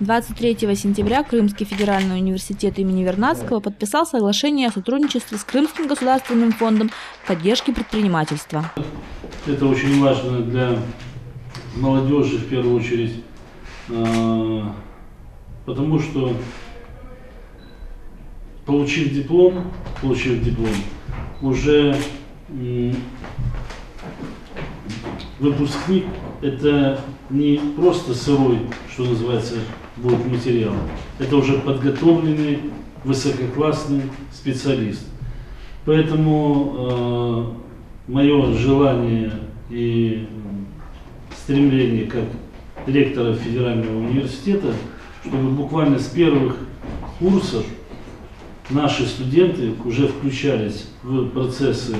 23 сентября Крымский федеральный университет имени Вернадского подписал соглашение о сотрудничестве с Крымским государственным фондом поддержки предпринимательства. Это очень важно для молодежи в первую очередь, а, потому что получив диплом, получив диплом, уже выпускник это не просто сырой, что называется, будет материал. Это уже подготовленный, высококлассный специалист. Поэтому э, мое желание и стремление как ректора федерального университета, чтобы буквально с первых курсов наши студенты уже включались в процессы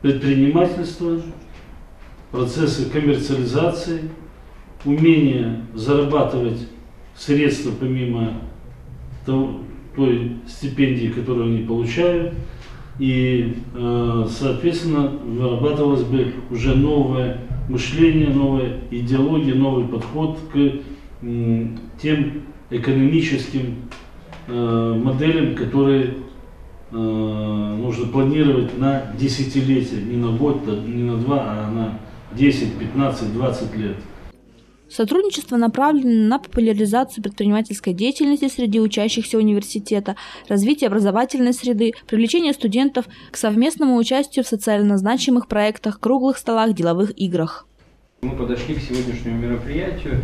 предпринимательства, процессы коммерциализации, умение зарабатывать средства помимо того, той стипендии, которую они получают, и, э, соответственно, вырабатывалось бы уже новое мышление, новая идеология, новый подход к тем экономическим э, моделям, которые э, нужно планировать на десятилетия, не на год, не на два, а на 10, 15, 20 лет. Сотрудничество направлено на популяризацию предпринимательской деятельности среди учащихся университета, развитие образовательной среды, привлечение студентов к совместному участию в социально значимых проектах, круглых столах, деловых играх. Мы подошли к сегодняшнему мероприятию,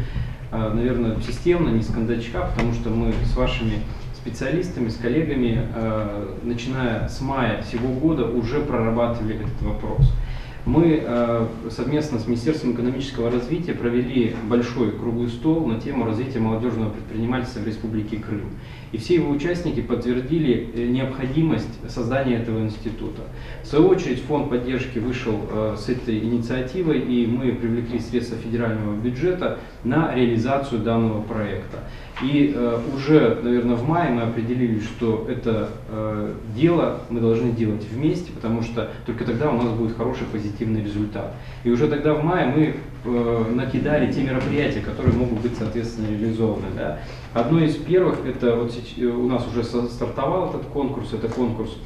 а, наверное, системно, не с кондачка, потому что мы с вашими специалистами, с коллегами, а, начиная с мая сего года, уже прорабатывали этот вопрос. Мы э, совместно с Министерством экономического развития провели большой круглый стол на тему развития молодежного предпринимательства в Республике Крым. И все его участники подтвердили э, необходимость создания этого института. В свою очередь фонд поддержки вышел э, с этой инициативой, и мы привлекли средства федерального бюджета на реализацию данного проекта. И уже, наверное, в мае мы определили, что это дело мы должны делать вместе, потому что только тогда у нас будет хороший позитивный результат. И уже тогда в мае мы э, накидали те мероприятия, которые могут быть, соответственно, реализованы. Да. Одно из первых, это вот у нас уже стартовал этот конкурс, это конкурс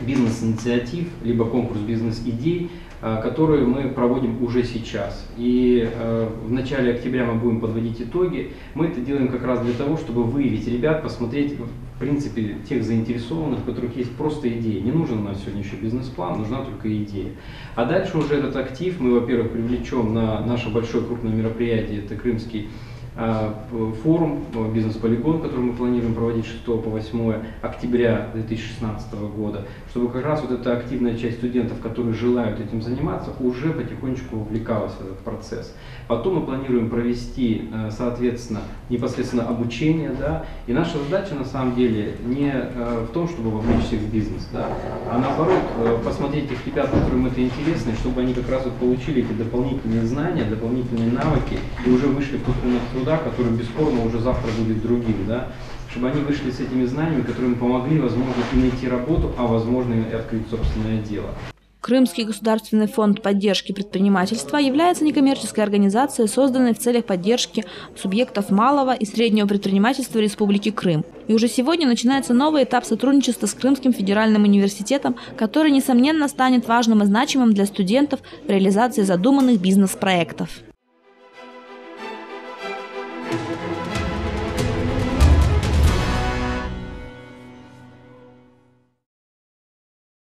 бизнес-инициатив, либо конкурс бизнес-идей, э, которые мы проводим уже сейчас. И э, в начале октября мы будем подводить итоги. Мы это делаем как раз для того, чтобы выявить ребят, посмотреть, в принципе, тех заинтересованных, у которых есть просто идеи. Не нужен у нас сегодня еще бизнес-план, нужна только идея. А дальше уже этот актив мы, во-первых, привлечем на наше большое крупное мероприятие, это Крымский а, форум «Бизнес-полигон», который мы планируем проводить 6 по 8 октября 2016 года, чтобы как раз вот эта активная часть студентов, которые желают этим заниматься, уже потихонечку увлекалась в этот процесс. Потом мы планируем провести, э, соответственно, непосредственно обучение, да, и наша задача на самом деле не э, в том, чтобы вовлечь всех в бизнес, да, а наоборот э, посмотреть тех ребят, которым это интересно, чтобы они как раз вот получили эти дополнительные знания, дополнительные навыки и уже вышли в тот рынок труда, который бесспорно уже завтра будет другим, да, чтобы они вышли с этими знаниями, которые им помогли, возможно, и найти работу, а возможно и открыть собственное дело. Крымский государственный фонд поддержки предпринимательства является некоммерческой организацией, созданной в целях поддержки субъектов малого и среднего предпринимательства Республики Крым. И уже сегодня начинается новый этап сотрудничества с Крымским федеральным университетом, который, несомненно, станет важным и значимым для студентов в реализации задуманных бизнес-проектов. Thank you.